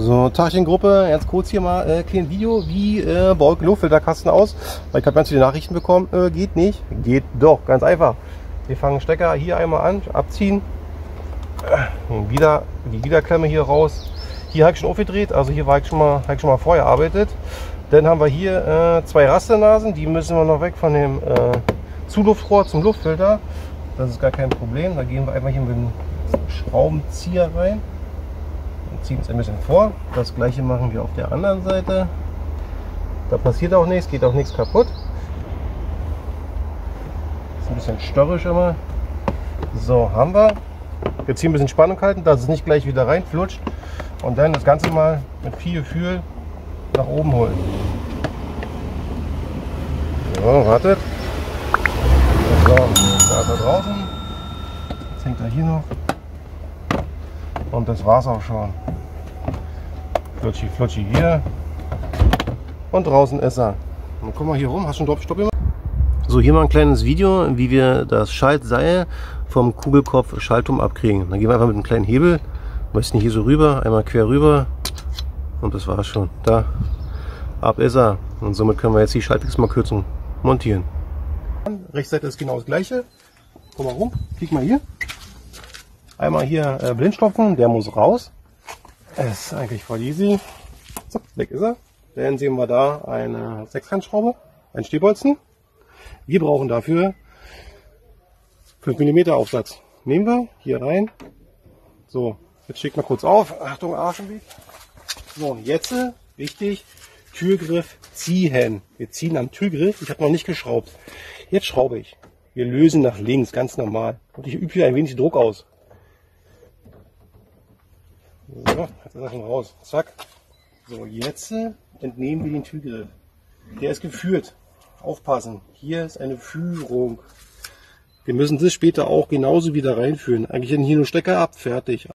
So, Tagchen-Gruppe, jetzt kurz hier mal äh, kleines Video, wie äh, baue ich Luftfilterkasten aus, weil ich habe ganz viele Nachrichten bekommen, äh, geht nicht, geht doch, ganz einfach. Wir fangen Stecker hier einmal an, abziehen, äh, wieder die Wiederklemme hier raus. Hier habe ich schon aufgedreht, also hier war ich schon mal, ich schon mal vorher arbeitet. Dann haben wir hier äh, zwei Rasternasen, die müssen wir noch weg von dem äh, Zuluftrohr zum Luftfilter. Das ist gar kein Problem, da gehen wir einfach hier mit dem Schraubenzieher rein ziehen es ein bisschen vor. Das gleiche machen wir auf der anderen Seite. Da passiert auch nichts, geht auch nichts kaputt. Ist ein bisschen störrisch immer. So, haben wir. Jetzt hier ein bisschen Spannung halten, dass es nicht gleich wieder reinflutscht. Und dann das Ganze mal mit viel Gefühl nach oben holen. So, wartet. So, da ist er draußen. Jetzt hängt er hier noch. Und das war's auch schon. Flutschi, flutschi hier. Und draußen ist er. Und guck mal hier rum. Hast du einen Stopp gemacht? So, hier mal ein kleines Video, wie wir das Schaltseil vom Kugelkopf Schaltturm abkriegen. Dann gehen wir einfach mit einem kleinen Hebel, meistens hier so rüber, einmal quer rüber und das war's schon. Da, ab ist er. Und somit können wir jetzt die Schaltwechselmarkürzung montieren. Rechtsseite ist genau das gleiche. Guck mal rum, kick mal hier. Einmal hier äh, Blindstopfen, der muss raus. Ist eigentlich voll easy. So, weg ist er. Dann sehen wir da eine Sechskantschraube, ein Stehbolzen. Wir brauchen dafür 5 mm Aufsatz. Nehmen wir hier rein. So, jetzt schickt mal kurz auf. Achtung, Arschenweg. So, jetzt wichtig, Türgriff ziehen. Wir ziehen am Türgriff. Ich habe noch nicht geschraubt. Jetzt schraube ich. Wir lösen nach links, ganz normal. Und ich übe hier ein wenig Druck aus. So, jetzt ist er schon raus. Zack. So, jetzt entnehmen wir den Türgriff. Der ist geführt. Aufpassen. Hier ist eine Führung. Wir müssen das später auch genauso wieder reinführen. Eigentlich hier nur Stecker ab, fertig.